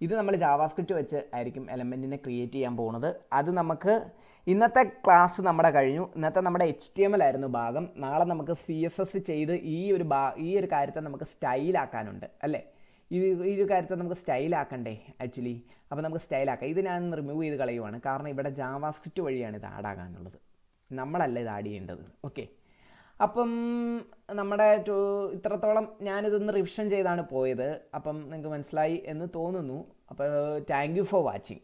ഇത് നമ്മൾ ജാവാസ്ക്രിപ്റ്റ് വെച്ച് ആയിരിക്കും എലമെന്റിനെ ക്രിയേറ്റ് ചെയ്യാൻ പോകുന്നത് അത് നമുക്ക് ഇന്നത്തെ ക്ലാസ് നമ്മുടെ കഴിഞ്ഞു. ഇന്നത്തെ നമ്മുടെ എച്ച് ടി എം എൽ ആയിരുന്നു ഭാഗം. നാളെ നമുക്ക് സി എസ് എസ് ചെയ്ത് ഈ ഒരു ഭാ ഈ ഒരു കാര്യത്തെ നമുക്ക് സ്റ്റൈലാക്കാനുണ്ട് അല്ലേ? ഈ ഈ ഒരു കാര്യത്തെ നമുക്ക് സ്റ്റൈലാക്കണ്ടേ ആക്ച്വലി അപ്പോൾ നമുക്ക് സ്റ്റൈലാക്കാം ഇത് ഞാൻ റിമൂവ് ചെയ്ത് കളയുവാണ്. കാരണം ഇവിടെ ജാവാസ്ക്രിപ്റ്റ് വഴിയാണ് ഇത് ആഡാകാനുള്ളത് നമ്മളല്ല ഇത് ആഡ് ചെയ്യേണ്ടത്. ഓക്കെ അപ്പം നമ്മുടെ ടു- ഇത്രത്തോളം ഞാനിതൊന്ന് റിവിഷൻ ചെയ്താണ് പോയത്. അപ്പം നിങ്ങൾക്ക് മനസ്സിലായി എന്ന് തോന്നുന്നു. അപ്പോൾ താങ്ക് യു ഫോർ വാച്ചിങ്